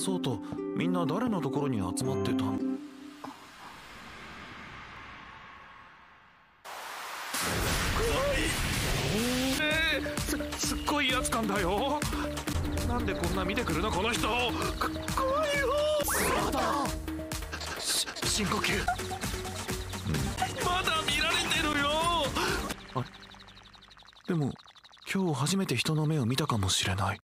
そうとみんな誰のところに集まってた？んすすっごいやつ感だよ。なんでこんな見てくるのこの人。か怖いよ。そだし深呼吸。まだ見られてるよ。あでも今日初めて人の目を見たかもしれない。